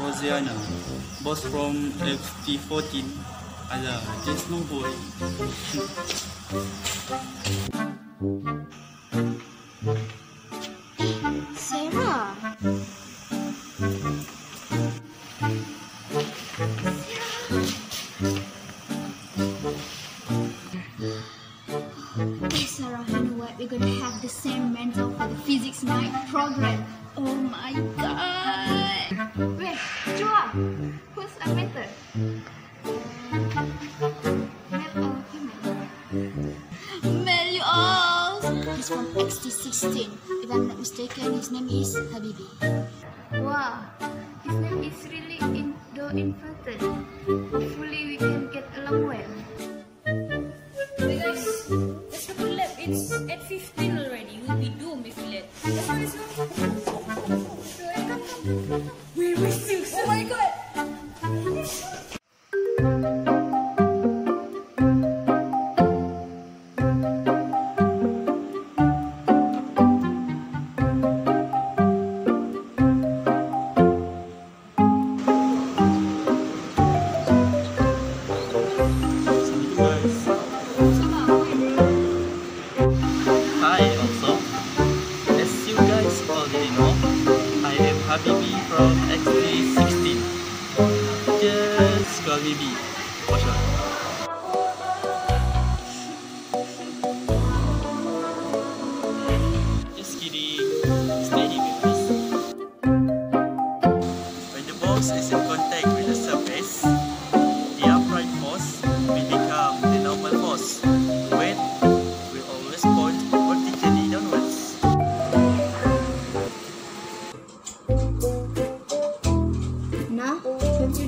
Rosiana, boss from XT14. Alah, just no boy. Eh. Sarah, you know what? We're gonna have the same mentor for the physics night program. Oh my god! Wait, Joa, who's a mentor? Mel or female? Mel, you all! He's from XT16. If I'm not mistaken, his name is Habibi. Wow, his name is really in Indo-inverted. Hopefully we can get along well. We will vertically downwards. Now,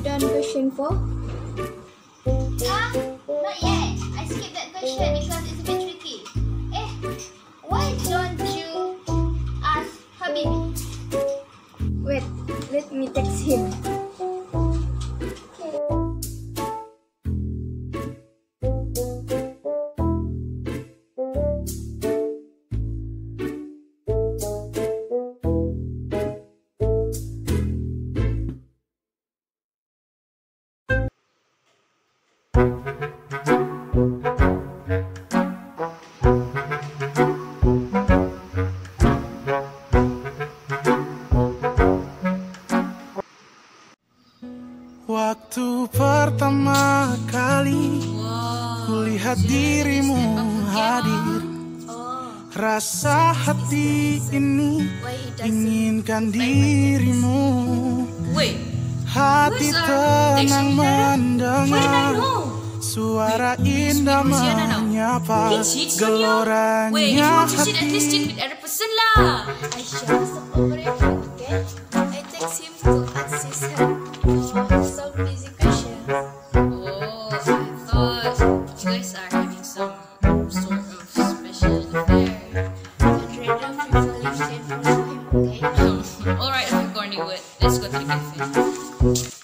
done question 4? Ah, not yet. I skipped that question because it's a bit Waktu pertama kali kulihat dirimu hadir Rasa hati ini inginkan dirimu Hati tenang mendengar Suara indah menyapa Geloranya hati are having some sort of special affair. Alright, I'm corny wood. Let's go to the cafe.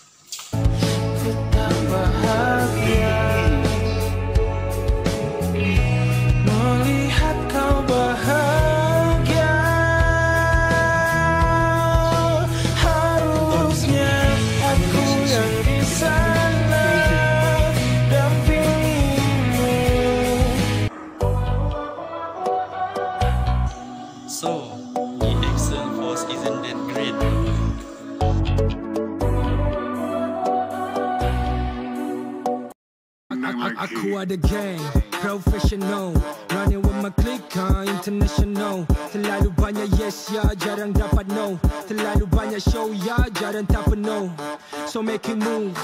I, I, aku ada gang Professional. Running with my clique uh, International. Terlalu banyak yes ya Jarang dapat no. Terlalu banyak show ya Jarang tak penuh So make it move.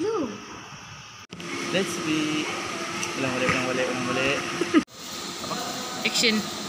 Lu, Let's be... Ulang balik, ulang balik, ulang balik. Action.